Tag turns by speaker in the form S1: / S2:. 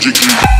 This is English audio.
S1: Jiggy.